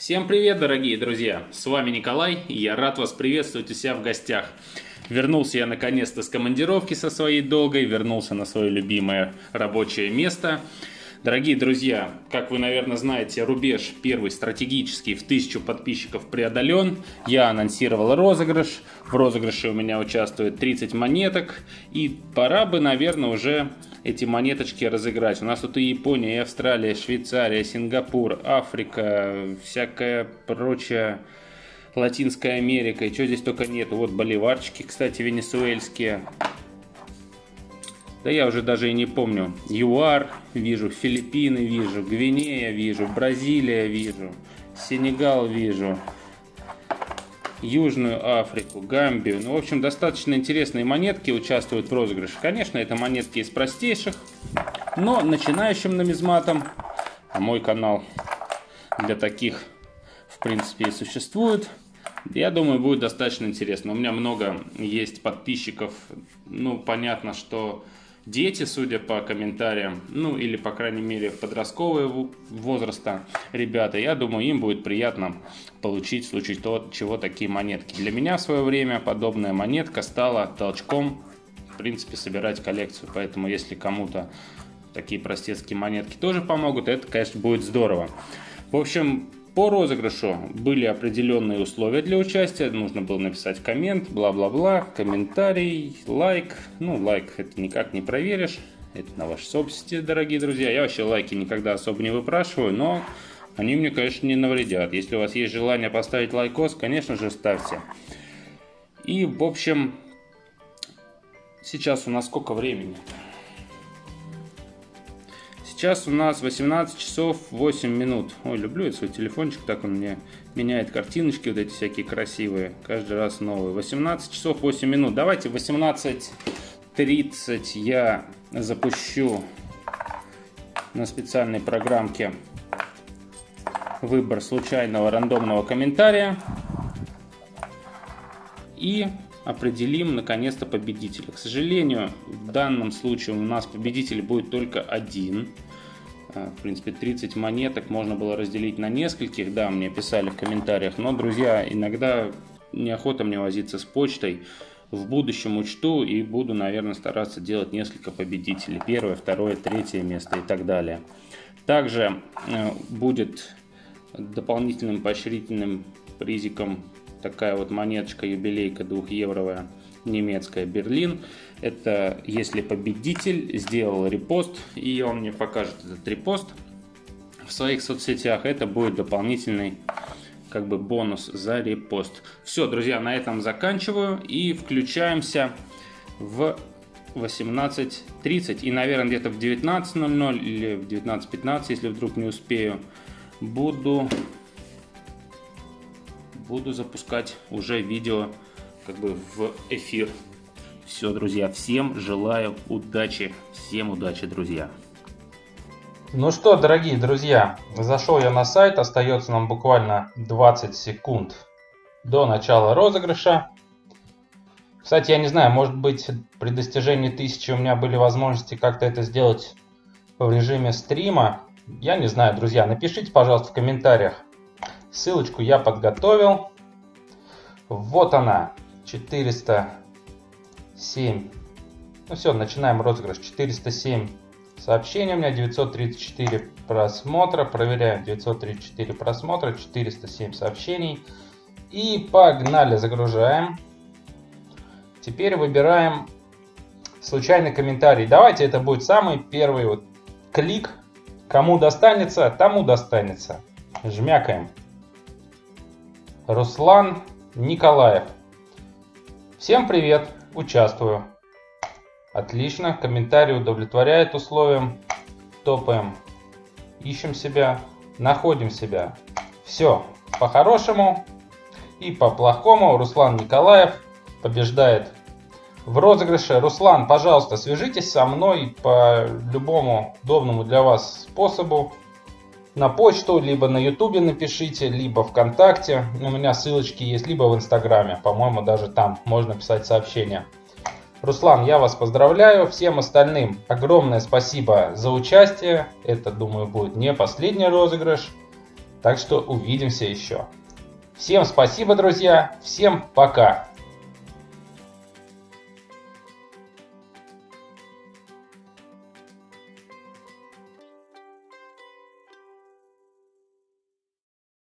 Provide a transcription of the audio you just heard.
Всем привет, дорогие друзья! С вами Николай, и я рад вас приветствовать у себя в гостях. Вернулся я наконец-то с командировки со своей долгой, вернулся на свое любимое рабочее место. Дорогие друзья, как вы, наверное, знаете, рубеж первый стратегический в тысячу подписчиков преодолен. Я анонсировал розыгрыш. В розыгрыше у меня участвует 30 монеток. И пора бы, наверное, уже эти монеточки разыграть. У нас тут и Япония, и Австралия, Швейцария, Сингапур, Африка, всякая прочая Латинская Америка. И что здесь только нету. Вот боливарчики, кстати, венесуэльские. Да я уже даже и не помню. ЮАР вижу, Филиппины вижу, Гвинея вижу, Бразилия вижу, Сенегал вижу, Южную Африку, Гамбию. Ну, в общем, достаточно интересные монетки участвуют в розыгрыше. Конечно, это монетки из простейших, но начинающим нумизматом, а мой канал для таких, в принципе, и существует, я думаю, будет достаточно интересно. У меня много есть подписчиков. Ну, понятно, что дети, судя по комментариям, ну или по крайней мере подросткового возраста ребята, я думаю, им будет приятно получить в случае того, чего такие монетки. Для меня в свое время подобная монетка стала толчком, в принципе, собирать коллекцию. Поэтому если кому-то такие простецкие монетки тоже помогут, это, конечно, будет здорово. В общем, по розыгрышу были определенные условия для участия. Нужно было написать коммент, бла-бла-бла, комментарий, лайк. Ну, лайк это никак не проверишь. Это на вашей собственности, дорогие друзья. Я вообще лайки никогда особо не выпрашиваю, но они мне, конечно, не навредят. Если у вас есть желание поставить лайкос, конечно же, ставьте. И, в общем, сейчас у нас сколько времени? Сейчас у нас 18 часов 8 минут. Ой, люблю я свой телефончик, так он мне меняет картиночки вот эти всякие красивые. Каждый раз новые. 18 часов 8 минут. Давайте 18.30 я запущу на специальной программке выбор случайного рандомного комментария. И определим наконец-то победителя. К сожалению, в данном случае у нас победитель будет только один. А, в принципе, 30 монеток можно было разделить на нескольких, да, мне писали в комментариях, но, друзья, иногда неохота мне возиться с почтой, в будущем учту и буду, наверное, стараться делать несколько победителей. Первое, второе, третье место и так далее. Также э, будет дополнительным поощрительным призиком такая вот монеточка юбилейка двухевровая немецкая Берлин. Это если победитель сделал репост, и он мне покажет этот репост в своих соцсетях, это будет дополнительный как бы бонус за репост. Все, друзья, на этом заканчиваю и включаемся в 18.30 и, наверное, где-то в 19.00 или в 19.15, если вдруг не успею, буду, буду запускать уже видео как бы в эфир. Все, друзья, всем желаю удачи. Всем удачи, друзья. Ну что, дорогие друзья, зашел я на сайт, остается нам буквально 20 секунд до начала розыгрыша. Кстати, я не знаю, может быть при достижении 1000 у меня были возможности как-то это сделать в режиме стрима. Я не знаю, друзья, напишите, пожалуйста, в комментариях. Ссылочку я подготовил. Вот она, 407. Ну все, начинаем розыгрыш. 407 сообщений у меня, 934 просмотра. Проверяем 934 просмотра, 407 сообщений. И погнали, загружаем. Теперь выбираем случайный комментарий. Давайте это будет самый первый вот клик. Кому достанется, тому достанется. Жмякаем. Руслан Николаев. Всем привет, участвую. Отлично, комментарий удовлетворяет условиям. Топаем, ищем себя, находим себя. Все, по-хорошему и по-плохому Руслан Николаев побеждает в розыгрыше. Руслан, пожалуйста, свяжитесь со мной по любому удобному для вас способу на почту, либо на ютубе напишите, либо ВКонтакте. У меня ссылочки есть, либо в Инстаграме. По-моему, даже там можно писать сообщения. Руслан, я вас поздравляю. Всем остальным огромное спасибо за участие. Это, думаю, будет не последний розыгрыш. Так что увидимся еще. Всем спасибо, друзья. Всем пока.